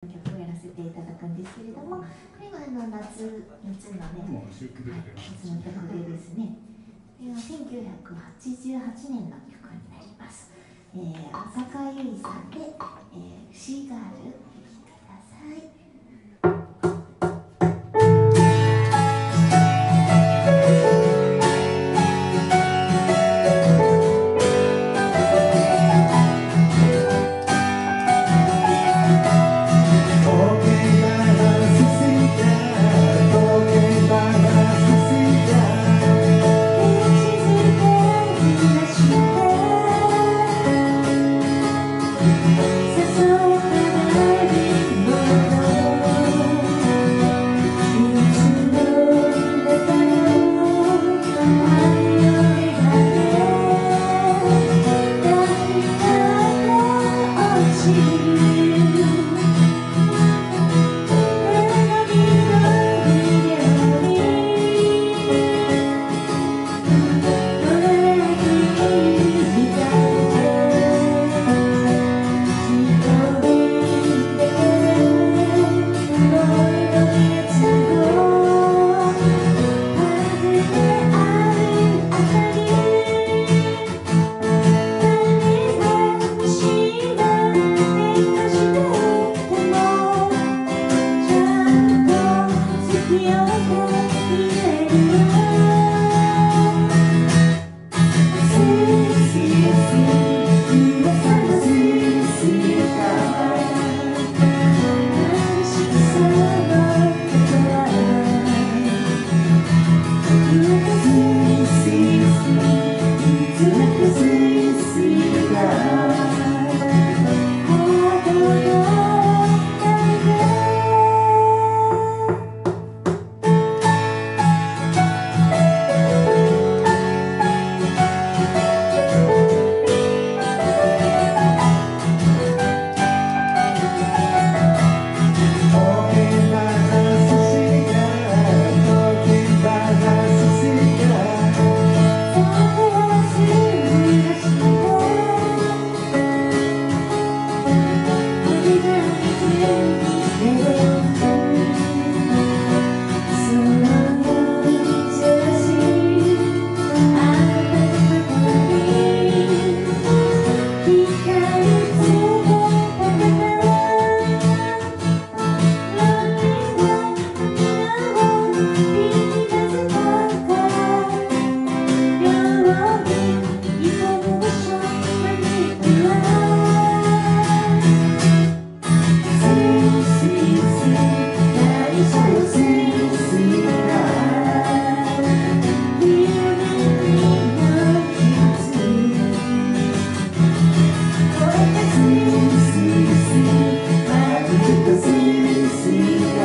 曲をやらせていただくんですけれどもこれはあの夏夏のね夏の曲でですね。これは1988年の曲になります、えー、浅香唯さんで、えー、シーガール see. sim